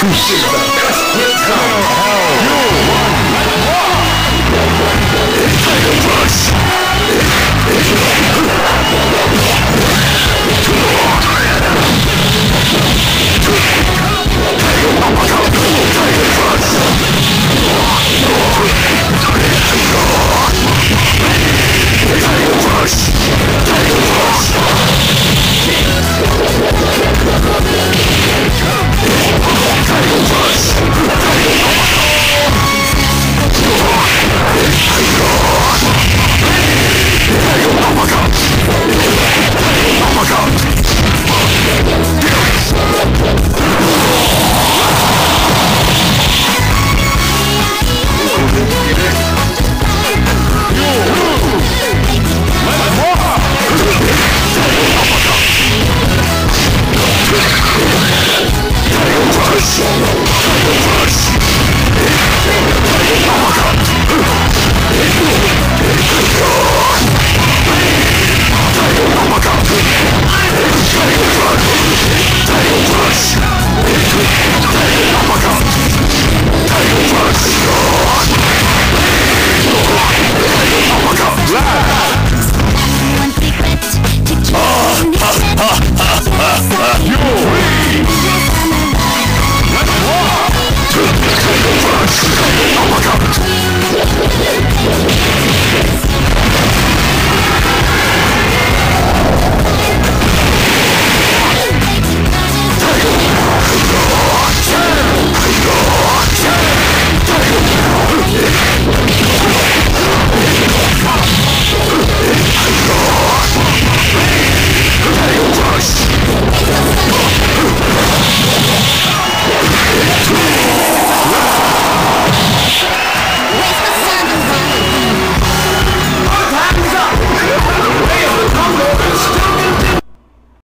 Appreciate the custom. Show Let's